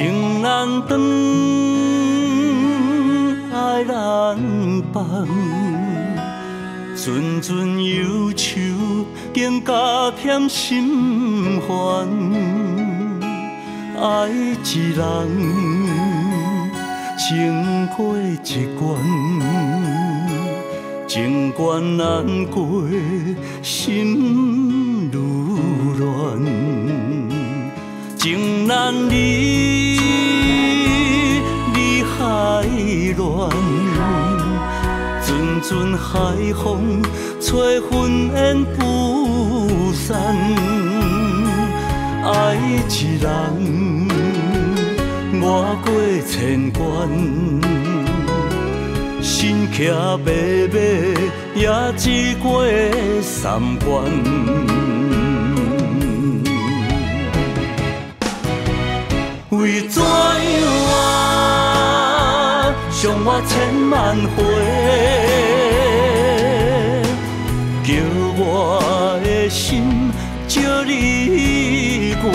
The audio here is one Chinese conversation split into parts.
情难断，爱难放，阵阵忧愁更加添心烦。爱一人，情过一关，情关难过，心情难离，海乱，阵阵海风吹云烟不散。爱一人，我过千关，心骑白马也只过三关。千万回，叫我的心借你过，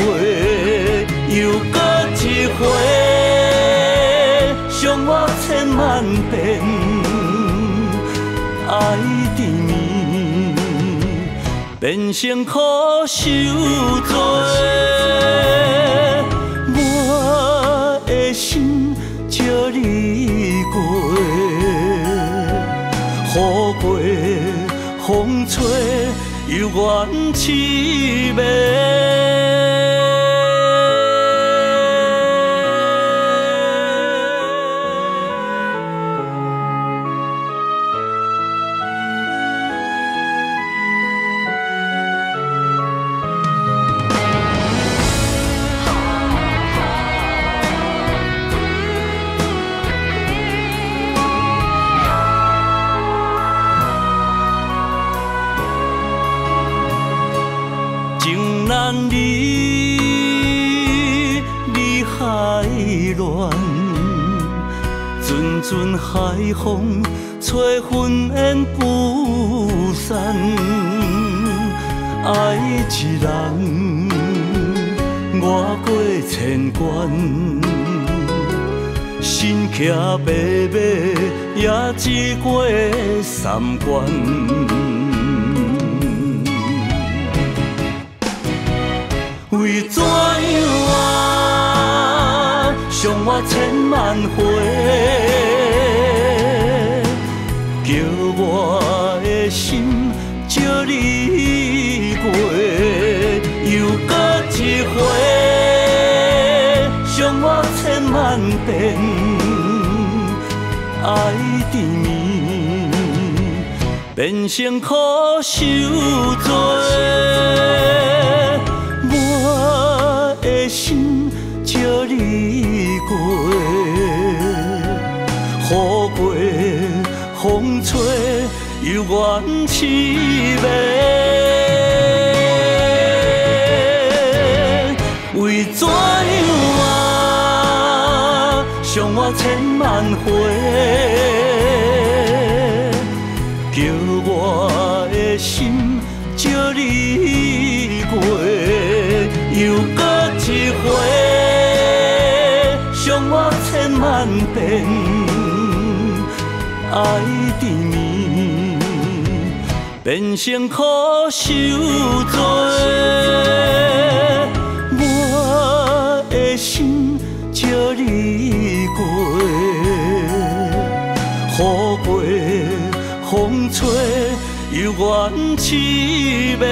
又搁一回，伤我千万遍，爱缠绵，变成苦受罪。过，雨过风吹犹原凄美美。离，离海乱，阵阵海风吹云烟不散。爱一人，我过千关，心骑白马也只过三关。为怎样啊？伤我千万回，叫我的心借你过，又搁一回，伤我千万遍，爱缠绵，变成苦受雨过风吹又怨凄美。为怎样啊？伤我千万回，叫我的心借你过，又。一回，伤我千万遍，爱缠绵，变成苦受罪。我的心借你过，雨过风吹犹原凄美。